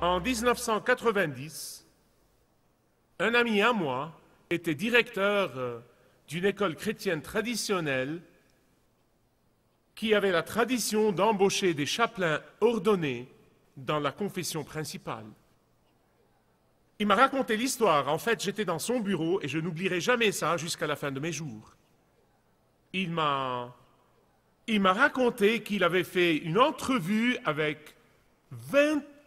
en 1990, un ami à moi était directeur euh, d'une école chrétienne traditionnelle qui avait la tradition d'embaucher des chapelains ordonnés dans la confession principale. Il m'a raconté l'histoire. En fait, j'étais dans son bureau et je n'oublierai jamais ça jusqu'à la fin de mes jours. Il m'a il m'a raconté qu'il avait fait une entrevue avec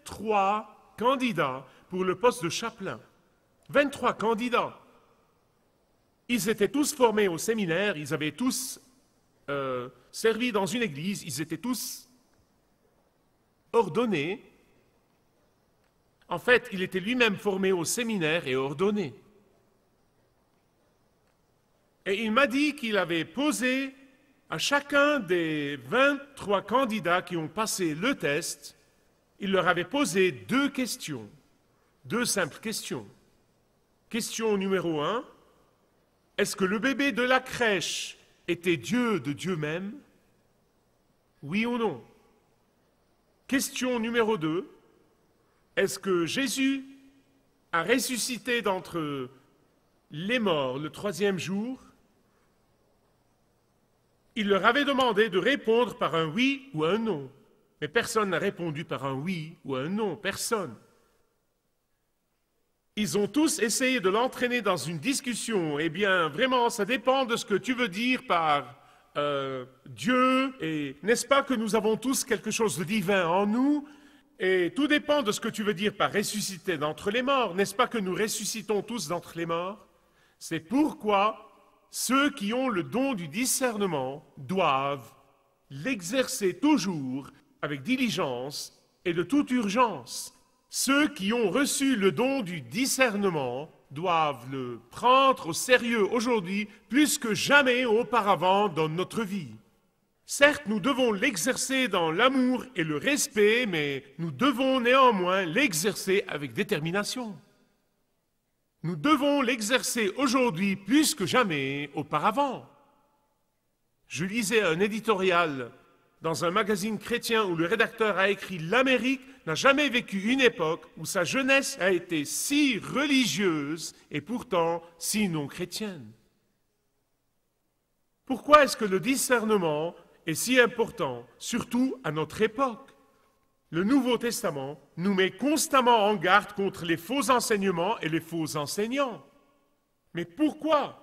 23 candidats pour le poste de chapelain. 23 candidats. Ils étaient tous formés au séminaire, ils avaient tous euh, servi dans une église, ils étaient tous ordonnés. En fait, il était lui-même formé au séminaire et ordonné. Et il m'a dit qu'il avait posé à chacun des 23 candidats qui ont passé le test, il leur avait posé deux questions, deux simples questions. Question numéro un, est-ce que le bébé de la crèche était Dieu de Dieu même? Oui ou non? Question numéro deux, est-ce que Jésus a ressuscité d'entre les morts le troisième jour? Il leur avait demandé de répondre par un oui ou un non. Mais personne n'a répondu par un oui ou un non, personne. Ils ont tous essayé de l'entraîner dans une discussion. Eh bien, vraiment, ça dépend de ce que tu veux dire par euh, Dieu. Et n'est-ce pas que nous avons tous quelque chose de divin en nous? Et tout dépend de ce que tu veux dire par ressusciter d'entre les morts. N'est-ce pas que nous ressuscitons tous d'entre les morts? C'est pourquoi ceux qui ont le don du discernement doivent l'exercer toujours avec diligence et de toute urgence. Ceux qui ont reçu le don du discernement doivent le prendre au sérieux aujourd'hui plus que jamais auparavant dans notre vie. Certes, nous devons l'exercer dans l'amour et le respect, mais nous devons néanmoins l'exercer avec détermination. Nous devons l'exercer aujourd'hui plus que jamais auparavant. Je lisais un éditorial dans un magazine chrétien où le rédacteur a écrit L'Amérique n'a jamais vécu une époque où sa jeunesse a été si religieuse et pourtant si non chrétienne. Pourquoi est-ce que le discernement est si important, surtout à notre époque? Le Nouveau Testament nous met constamment en garde contre les faux enseignements et les faux enseignants. Mais pourquoi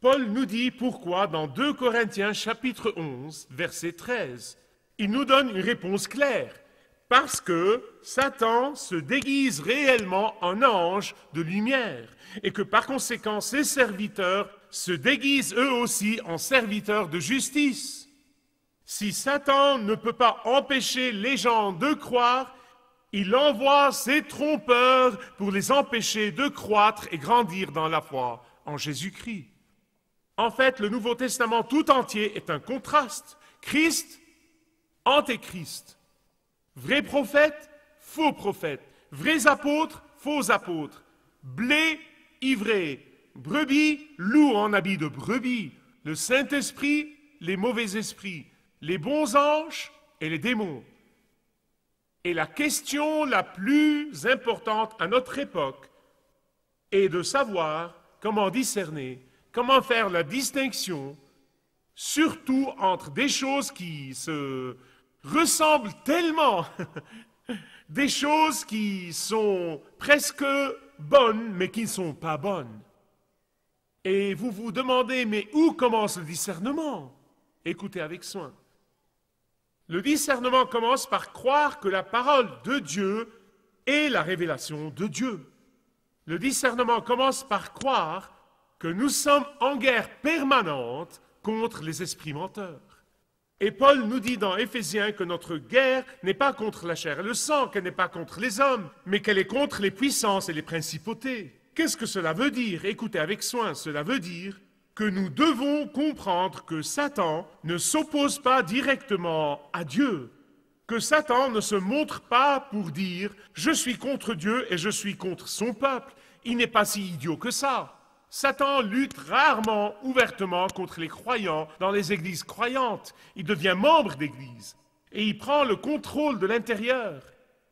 Paul nous dit pourquoi dans 2 Corinthiens chapitre 11, verset 13. Il nous donne une réponse claire. Parce que Satan se déguise réellement en ange de lumière et que par conséquent ses serviteurs se déguisent eux aussi en serviteurs de justice. Si Satan ne peut pas empêcher les gens de croire, il envoie ses trompeurs pour les empêcher de croître et grandir dans la foi en Jésus-Christ. En fait, le Nouveau Testament tout entier est un contraste. Christ, antéchrist. Vrai prophète, faux prophète. Vrais apôtres, faux apôtres. Blé, ivré. Brebis, loup en habit de brebis. Le Saint-Esprit, les mauvais esprits. Les bons anges et les démons. Et la question la plus importante à notre époque est de savoir comment discerner comment faire la distinction, surtout entre des choses qui se ressemblent tellement, des choses qui sont presque bonnes, mais qui ne sont pas bonnes. Et vous vous demandez, mais où commence le discernement? Écoutez avec soin. Le discernement commence par croire que la parole de Dieu est la révélation de Dieu. Le discernement commence par croire que nous sommes en guerre permanente contre les esprits menteurs. Et Paul nous dit dans Éphésiens que notre guerre n'est pas contre la chair et le sang, qu'elle n'est pas contre les hommes, mais qu'elle est contre les puissances et les principautés. Qu'est-ce que cela veut dire? Écoutez avec soin, cela veut dire que nous devons comprendre que Satan ne s'oppose pas directement à Dieu, que Satan ne se montre pas pour dire ⁇ Je suis contre Dieu et je suis contre son peuple ⁇ Il n'est pas si idiot que ça. Satan lutte rarement ouvertement contre les croyants dans les églises croyantes. Il devient membre d'église et il prend le contrôle de l'intérieur.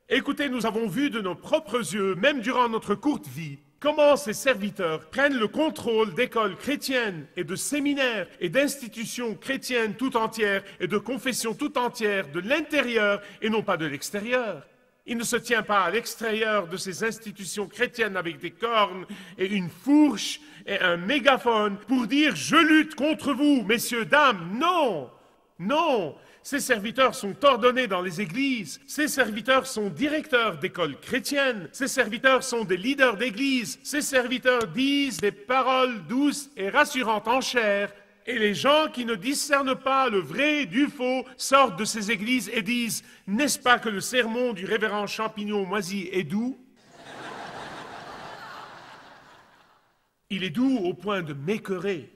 Écoutez, nous avons vu de nos propres yeux, même durant notre courte vie, comment ces serviteurs prennent le contrôle d'écoles chrétiennes et de séminaires et d'institutions chrétiennes tout entières et de confessions tout entières de l'intérieur et non pas de l'extérieur. Il ne se tient pas à l'extérieur de ces institutions chrétiennes avec des cornes et une fourche et un mégaphone pour dire je lutte contre vous, messieurs, dames. Non, non. Ces serviteurs sont ordonnés dans les églises, ces serviteurs sont directeurs d'écoles chrétiennes, ces serviteurs sont des leaders d'église, ces serviteurs disent des paroles douces et rassurantes en chair, et les gens qui ne discernent pas le vrai du faux sortent de ces églises et disent N'est-ce pas que le sermon du révérend Champignon moisi est doux? Il est doux au point de m'écœurer.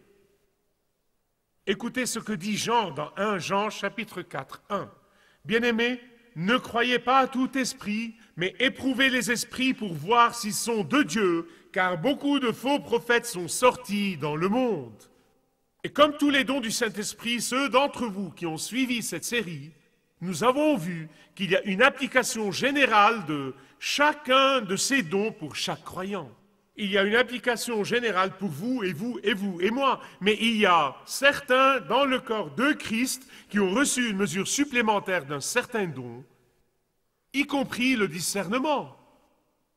Écoutez ce que dit Jean dans 1 Jean chapitre 4, 1. Bien-aimés, ne croyez pas à tout esprit, mais éprouvez les esprits pour voir s'ils sont de Dieu, car beaucoup de faux prophètes sont sortis dans le monde. Et comme tous les dons du Saint-Esprit, ceux d'entre vous qui ont suivi cette série, nous avons vu qu'il y a une application générale de chacun de ces dons pour chaque croyant. Il y a une application générale pour vous et vous et vous et moi, mais il y a certains dans le corps de Christ qui ont reçu une mesure supplémentaire d'un certain don, y compris le discernement.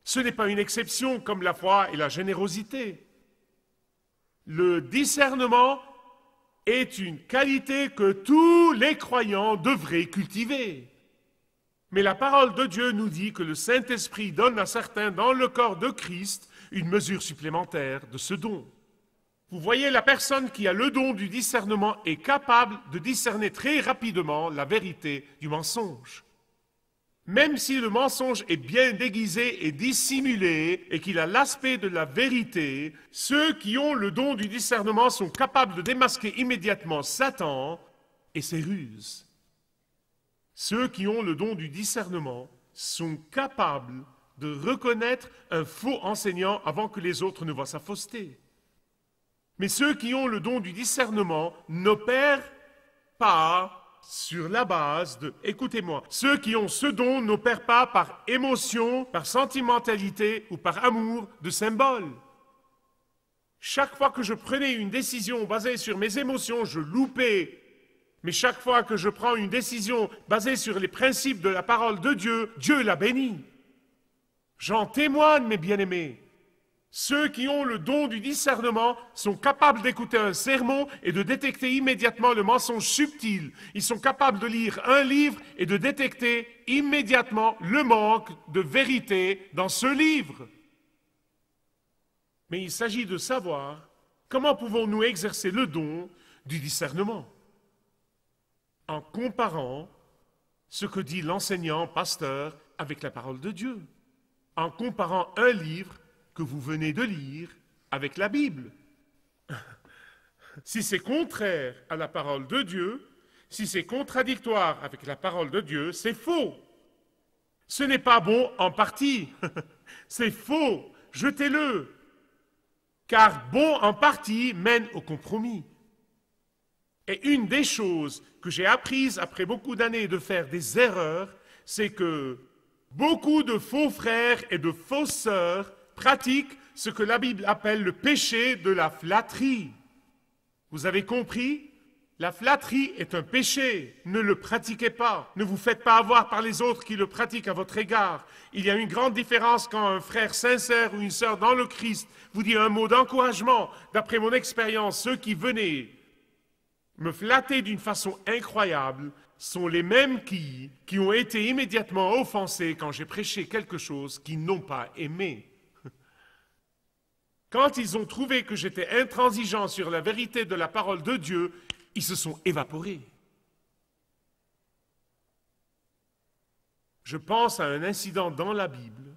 Ce n'est pas une exception comme la foi et la générosité. Le discernement est une qualité que tous les croyants devraient cultiver. Mais la parole de Dieu nous dit que le Saint-Esprit donne à certains dans le corps de Christ une mesure supplémentaire de ce don. Vous voyez, la personne qui a le don du discernement est capable de discerner très rapidement la vérité du mensonge. Même si le mensonge est bien déguisé et dissimulé et qu'il a l'aspect de la vérité, ceux qui ont le don du discernement sont capables de démasquer immédiatement Satan et ses ruses. Ceux qui ont le don du discernement sont capables de reconnaître un faux enseignant avant que les autres ne voient sa fausseté. Mais ceux qui ont le don du discernement n'opèrent pas sur la base de, écoutez-moi, ceux qui ont ce don n'opèrent pas par émotion, par sentimentalité ou par amour de symbole. Chaque fois que je prenais une décision basée sur mes émotions, je loupais. Mais chaque fois que je prends une décision basée sur les principes de la parole de Dieu, Dieu la bénit. J'en témoigne, mes bien-aimés. Ceux qui ont le don du discernement sont capables d'écouter un sermon et de détecter immédiatement le mensonge subtil. Ils sont capables de lire un livre et de détecter immédiatement le manque de vérité dans ce livre. Mais il s'agit de savoir comment pouvons-nous exercer le don du discernement en comparant ce que dit l'enseignant, pasteur, avec la parole de Dieu, en comparant un livre que vous venez de lire avec la Bible. si c'est contraire à la parole de Dieu, si c'est contradictoire avec la parole de Dieu, c'est faux. Ce n'est pas bon en partie. c'est faux. Jetez-le. Car bon en partie mène au compromis. Et une des choses que j'ai apprises après beaucoup d'années de faire des erreurs, c'est que beaucoup de faux frères et de fausses sœurs pratique ce que la Bible appelle le péché de la flatterie. Vous avez compris? La flatterie est un péché. Ne le pratiquez pas. Ne vous faites pas avoir par les autres qui le pratiquent à votre égard. Il y a une grande différence quand un frère sincère ou une sœur dans le Christ vous dit un mot d'encouragement. D'après mon expérience, ceux qui venaient me flatter d'une façon incroyable sont les mêmes qui, qui ont été immédiatement offensés quand j'ai prêché quelque chose qu'ils n'ont pas aimé. Quand ils ont trouvé que j'étais intransigeant sur la vérité de la parole de Dieu, ils se sont évaporés. Je pense à un incident dans la Bible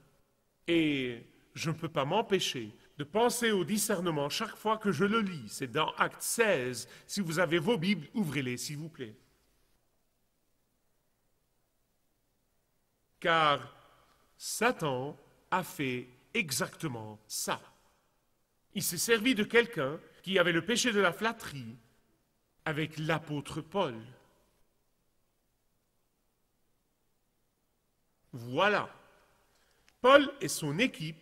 et je ne peux pas m'empêcher de penser au discernement chaque fois que je le lis. C'est dans Acte 16. Si vous avez vos Bibles, ouvrez-les, s'il vous plaît. Car Satan a fait exactement ça. Il s'est servi de quelqu'un qui avait le péché de la flatterie avec l'apôtre Paul. Voilà. Paul et son équipe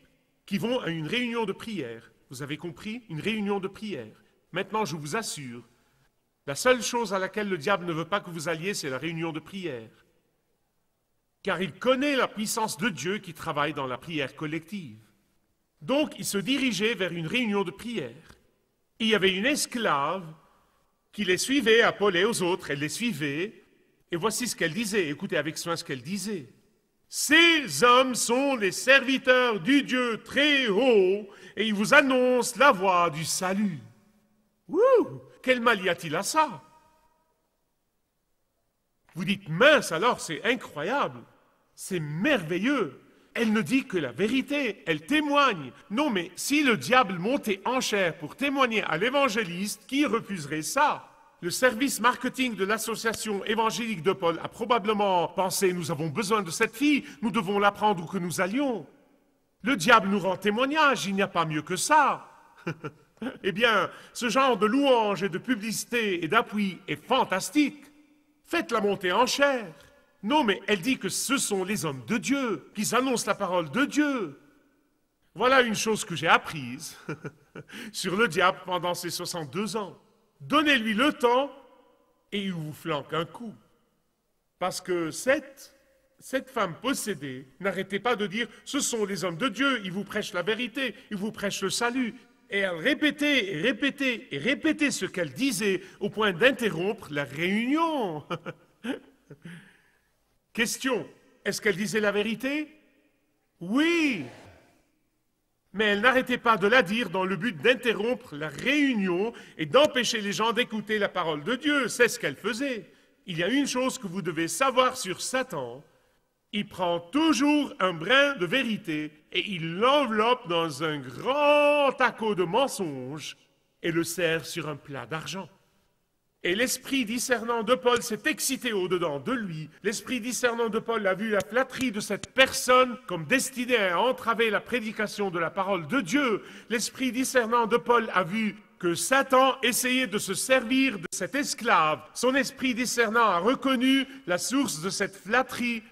qui vont à une réunion de prière. Vous avez compris? Une réunion de prière. Maintenant, je vous assure, la seule chose à laquelle le diable ne veut pas que vous alliez, c'est la réunion de prière. Car il connaît la puissance de Dieu qui travaille dans la prière collective. Donc, il se dirigeait vers une réunion de prière. Il y avait une esclave qui les suivait et aux autres. Elle les suivait. Et voici ce qu'elle disait. Écoutez avec soin ce qu'elle disait. Ces hommes sont les serviteurs du Dieu très haut et ils vous annoncent la voie du salut. Quel mal y a-t-il à ça? Vous dites mince alors, c'est incroyable, c'est merveilleux. Elle ne dit que la vérité, elle témoigne. Non, mais si le diable montait en chair pour témoigner à l'évangéliste, qui refuserait ça? Le service marketing de l'association évangélique de Paul a probablement pensé nous avons besoin de cette fille, nous devons la prendre où que nous allions. Le diable nous rend témoignage, il n'y a pas mieux que ça. eh bien, ce genre de louange et de publicité et d'appui est fantastique. Faites-la monter en chair. Non, mais elle dit que ce sont les hommes de Dieu qui annoncent la parole de Dieu. Voilà une chose que j'ai apprise sur le diable pendant ces 62 ans. Donnez-lui le temps et il vous flanque un coup. Parce que cette, cette femme possédée n'arrêtait pas de dire Ce sont les hommes de Dieu, ils vous prêchent la vérité, ils vous prêchent le salut. Et elle répétait et répétait et répétait ce qu'elle disait au point d'interrompre la réunion. Question Est-ce qu'elle disait la vérité? Oui mais elle n'arrêtait pas de la dire dans le but d'interrompre la réunion et d'empêcher les gens d'écouter la parole de Dieu. C'est ce qu'elle faisait. Il y a une chose que vous devez savoir sur Satan. Il prend toujours un brin de vérité et il l'enveloppe dans un grand taco de mensonges et le sert sur un plat d'argent. Et l'esprit discernant de Paul s'est excité au-dedans de lui. L'esprit discernant de Paul a vu la flatterie de cette personne comme destinée à entraver la prédication de la parole de Dieu. L'esprit discernant de Paul a vu que Satan essayait de se servir de cet esclave. Son esprit discernant a reconnu la source de cette flatterie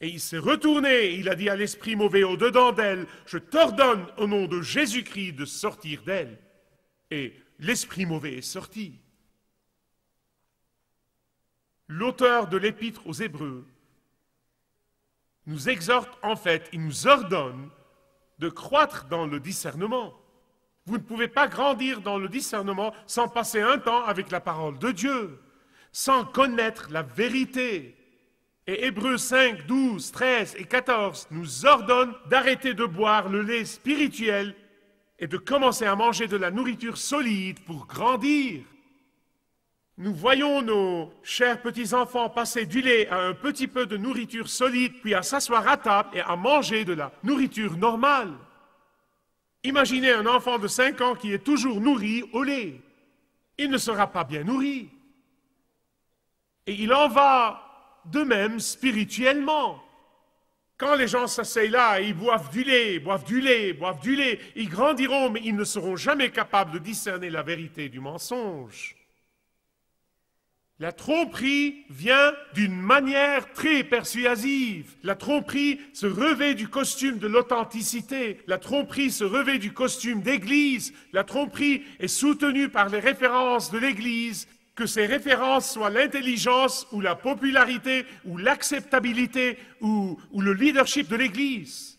et il s'est retourné, il a dit à l'esprit mauvais au-dedans d'elle, je t'ordonne au nom de Jésus-Christ de sortir d'elle. Et l'esprit mauvais est sorti l'auteur de l'épître aux Hébreux nous exhorte en fait, il nous ordonne de croître dans le discernement. Vous ne pouvez pas grandir dans le discernement sans passer un temps avec la parole de Dieu, sans connaître la vérité. Et Hébreux 5, 12, 13 et 14 nous ordonnent d'arrêter de boire le lait spirituel et de commencer à manger de la nourriture solide pour grandir. Nous voyons nos chers petits-enfants passer du lait à un petit peu de nourriture solide, puis à s'asseoir à table et à manger de la nourriture normale. Imaginez un enfant de 5 ans qui est toujours nourri au lait. Il ne sera pas bien nourri. Et il en va de même spirituellement. Quand les gens s'asseyent là ils boivent du lait, boivent du lait, boivent du lait, ils grandiront, mais ils ne seront jamais capables de discerner la vérité du mensonge. La tromperie vient d'une manière très persuasive. La tromperie se revêt du costume de l'authenticité. La tromperie se revêt du costume d'église. La tromperie est soutenue par les références de l'église, que ces références soient l'intelligence ou la popularité ou l'acceptabilité ou, le leadership de l'église.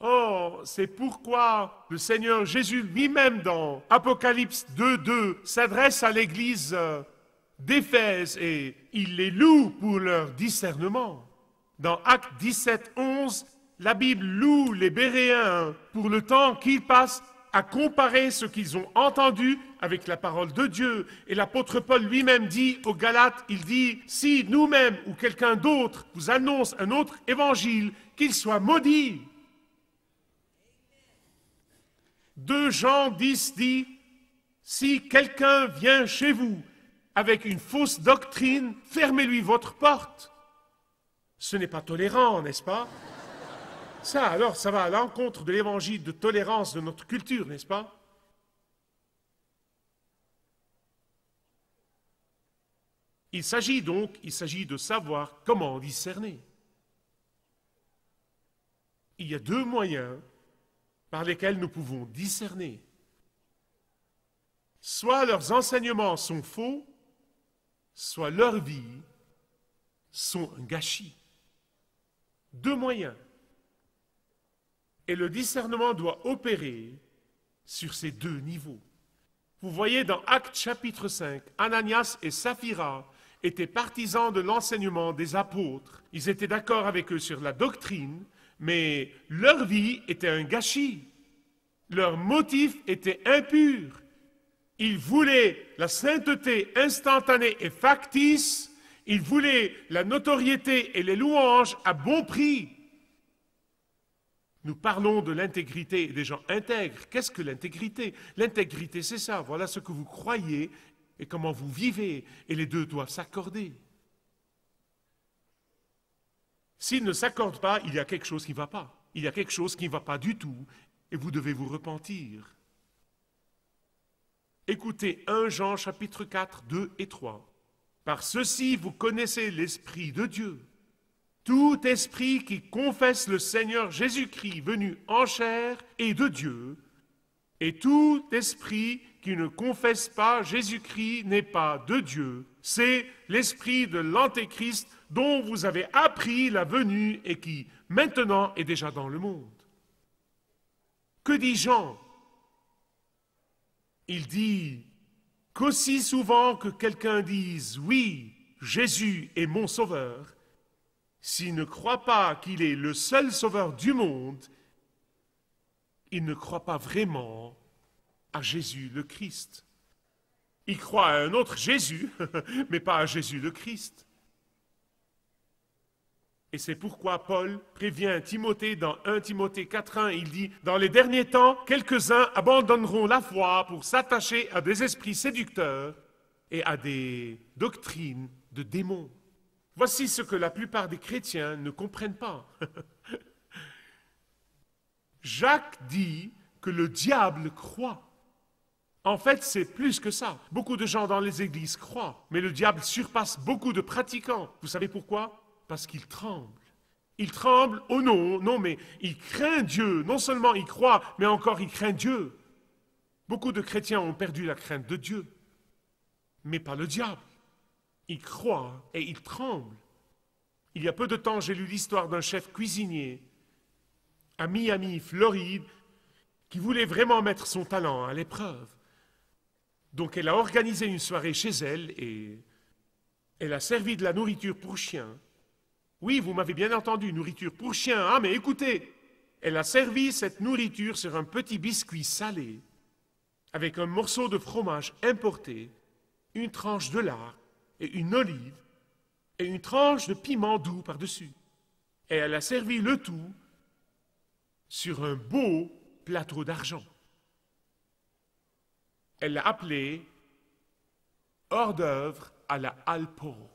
Oh, c'est pourquoi le Seigneur Jésus lui-même dans Apocalypse 2.2 s'adresse à l'église euh, d'Éphèse et il les loue pour leur discernement. Dans Acte 17, 11, la Bible loue les Béréens pour le temps qu'ils passent à comparer ce qu'ils ont entendu avec la parole de Dieu. Et l'apôtre Paul lui-même dit aux Galates, il dit, si nous-mêmes ou quelqu'un d'autre vous annonce un autre évangile, qu'il soit maudit. 2 Jean 10 dit, si quelqu'un vient chez vous avec une fausse doctrine, fermez-lui votre porte. Ce n'est pas tolérant, n'est-ce pas? Ça, alors, ça va à l'encontre de l'évangile de tolérance de notre culture, n'est-ce pas? Il s'agit donc, il s'agit de savoir comment discerner. il y a deux moyens par lesquels nous pouvons discerner. Soit leurs enseignements sont faux, soit leur vie sont un gâchis. Deux moyens. Et le discernement doit opérer sur ces deux niveaux. Vous voyez dans Actes chapitre 5, Ananias et Saphira étaient partisans de l'enseignement des apôtres. Ils étaient d'accord avec eux sur la doctrine, mais leur vie était un gâchis. Leur motif était impur. Ils voulaient la sainteté instantanée et factice. Ils voulaient la notoriété et les louanges à bon prix. Nous parlons de l'intégrité des gens intègres. Qu'est-ce que l'intégrité? L'intégrité, c'est ça. Voilà ce que vous croyez et comment vous vivez. Et les deux doivent s'accorder. S'ils ne s'accordent pas, il y a quelque chose qui ne va pas. Il y a quelque chose qui ne va pas du tout. Et vous devez vous repentir. Écoutez 1 Jean chapitre 4, 2 et 3. Par ceci, vous connaissez l'Esprit de Dieu. Tout esprit qui confesse le Seigneur Jésus-Christ venu en chair est de Dieu, et tout esprit qui ne confesse pas Jésus-Christ n'est pas de Dieu. C'est l'esprit de l'Antéchrist dont vous avez appris la venue et qui maintenant est déjà dans le monde. Que dit Jean? Il dit qu'aussi souvent que quelqu'un dise oui, Jésus est mon sauveur, s'il ne croit pas qu'il est le seul sauveur du monde, il ne croit pas vraiment à Jésus le Christ. Il croit à un autre Jésus, mais pas à Jésus le Christ. Et c'est pourquoi Paul prévient Timothée dans 1 Timothée 4.1, il dit, Dans les derniers temps, quelques-uns abandonneront la foi pour s'attacher à des esprits séducteurs et à des doctrines de démons. Voici ce que la plupart des chrétiens ne comprennent pas. Jacques dit que le diable croit. En fait, c'est plus que ça. Beaucoup de gens dans les églises croient, mais le diable surpasse beaucoup de pratiquants. Vous savez pourquoi? Parce qu'il tremble. Il tremble au nom, non, mais il craint Dieu. Non seulement il croit, mais encore il craint Dieu. Beaucoup de chrétiens ont perdu la crainte de Dieu, mais pas le diable. Il croit et il tremble. Il y a peu de temps, j'ai lu l'histoire d'un chef cuisinier à Miami, Floride, qui voulait vraiment mettre son talent à l'épreuve. Donc elle a organisé une soirée chez elle et elle a servi de la nourriture pour chien. Oui, vous m'avez bien entendu, nourriture pour chien. Ah, mais écoutez, elle a servi cette nourriture sur un petit biscuit salé, avec un morceau de fromage importé, une tranche de lard et une olive et une tranche de piment doux par-dessus. Et elle a servi le tout sur un beau plateau d'argent. Elle l'a appelé hors d'œuvre à la Alpo.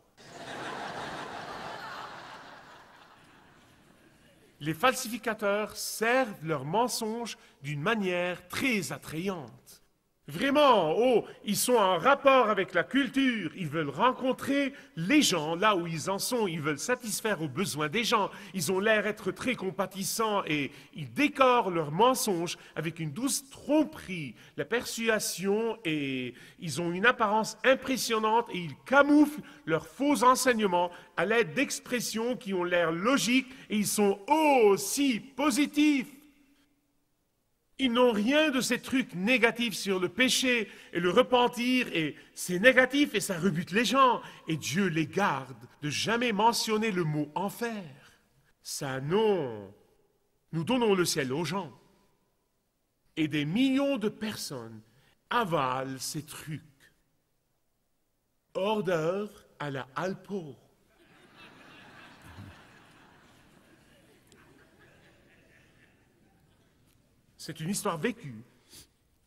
Les falsificateurs servent leurs mensonges d'une manière très attrayante. Vraiment, oh, ils sont en rapport avec la culture, ils veulent rencontrer les gens là où ils en sont, ils veulent satisfaire aux besoins des gens, ils ont l'air être très compatissants et ils décorent leurs mensonges avec une douce tromperie, la persuasion et ils ont une apparence impressionnante et ils camouflent leurs faux enseignements à l'aide d'expressions qui ont l'air logiques et ils sont aussi positifs. Ils n'ont rien de ces trucs négatifs sur le péché et le repentir, et c'est négatif et ça rebute les gens. Et Dieu les garde de jamais mentionner le mot enfer. Ça, non. Nous donnons le ciel aux gens. Et des millions de personnes avalent ces trucs. Hors d'œuvre à la Alpo. C'est une histoire vécue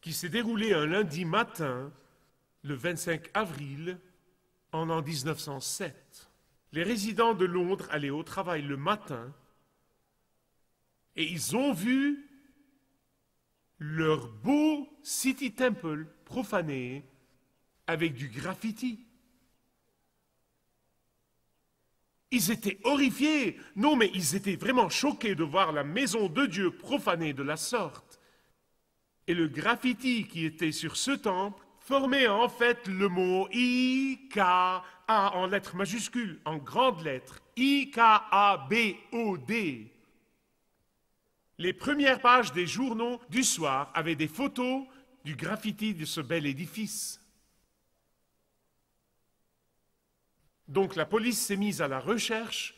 qui s'est déroulée un lundi matin, le 25 avril, en an 1907. Les résidents de Londres allaient au travail le matin et ils ont vu leur beau City Temple profané avec du graffiti. Ils étaient horrifiés. Non, mais ils étaient vraiment choqués de voir la maison de Dieu profanée de la sorte. Et le graffiti qui était sur ce temple formait en fait le mot I-K-A en lettres majuscules, en grandes lettres. I-K-A-B-O-D. Les premières pages des journaux du soir avaient des photos du graffiti de ce bel édifice. Donc la police s'est mise à la recherche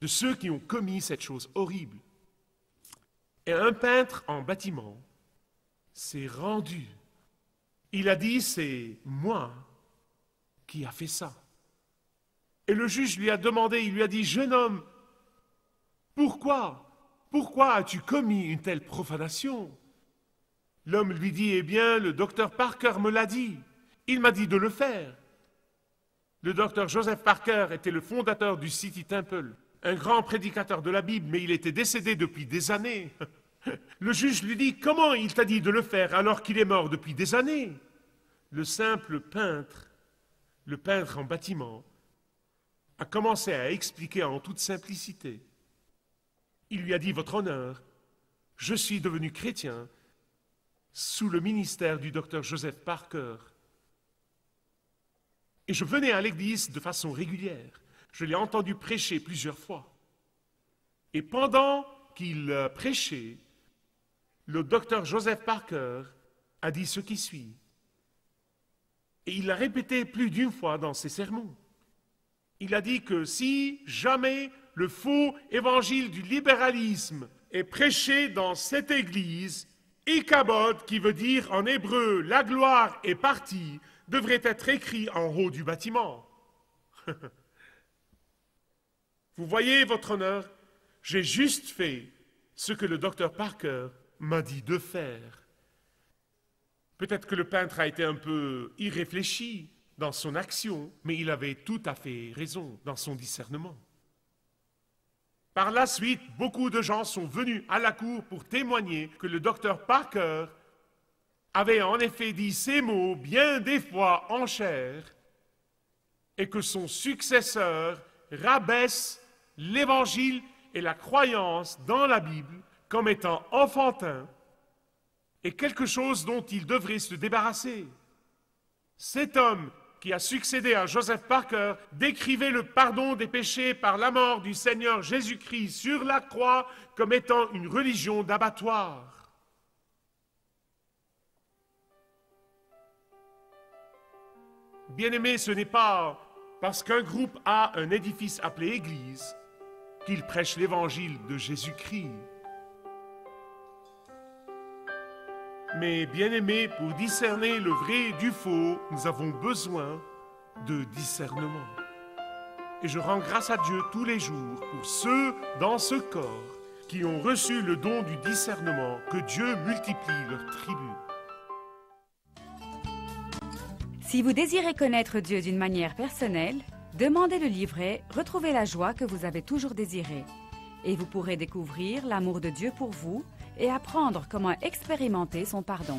de ceux qui ont commis cette chose horrible. Et un peintre en bâtiment s'est rendu. Il a dit, c'est moi qui a fait ça. Et le juge lui a demandé, il lui a dit, jeune homme, pourquoi pourquoi as-tu commis une telle profanation? L'homme lui dit, Eh bien, le docteur Parker me l'a dit. Il m'a dit de le faire. Le docteur Joseph Parker était le fondateur du City Temple, un grand prédicateur de la Bible, mais il était décédé depuis des années. Le juge lui dit, Comment il t'a dit de le faire alors qu'il est mort depuis des années? Le simple peintre, le peintre en bâtiment, a commencé à expliquer en toute simplicité il lui a dit, Votre honneur, je suis devenu chrétien sous le ministère du docteur Joseph Parker. Et je venais à l'église de façon régulière. Je l'ai entendu prêcher plusieurs fois. Et pendant qu'il prêchait, le docteur Joseph Parker a dit ce qui suit. Et il l'a répété plus d'une fois dans ses sermons. Il a dit que si jamais le faux évangile du libéralisme est prêché dans cette église, Ikabod, qui veut dire en hébreu la gloire est partie, devrait être écrit en haut du bâtiment. Vous voyez, votre honneur, j'ai juste fait ce que le docteur Parker m'a dit de faire. Peut-être que le peintre a été un peu irréfléchi dans son action, mais il avait tout à fait raison dans son discernement. Par la suite, beaucoup de gens sont venus à la cour pour témoigner que le docteur Parker avait en effet dit ces mots bien des fois en chair et que son successeur rabaisse l'évangile et la croyance dans la Bible comme étant enfantin et quelque chose dont il devrait se débarrasser. Cet homme qui a succédé à Joseph Parker, décrivait le pardon des péchés par la mort du Seigneur Jésus-Christ sur la croix comme étant une religion d'abattoir. Bien-aimé, ce n'est pas parce qu'un groupe a un édifice appelé Église qu'il prêche l'évangile de Jésus-Christ. Mais bien aimé, pour discerner le vrai du faux, nous avons besoin de discernement. Et je rends grâce à Dieu tous les jours pour ceux dans ce corps qui ont reçu le don du discernement, que Dieu multiplie leurs tribus. Si vous désirez connaître Dieu d'une manière personnelle, demandez le livret Retrouvez la joie que vous avez toujours désirée. Et vous pourrez découvrir l'amour de Dieu pour vous et apprendre comment expérimenter son pardon.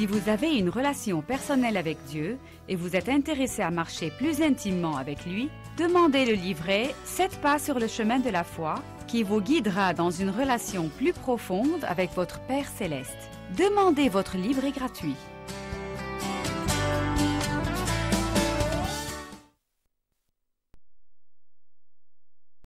Si vous avez une relation personnelle avec Dieu et vous êtes intéressé à marcher plus intimement avec lui, demandez le livret 7 pas sur le chemin de la foi qui vous guidera dans une relation plus profonde avec votre Père céleste. Demandez votre livret gratuit.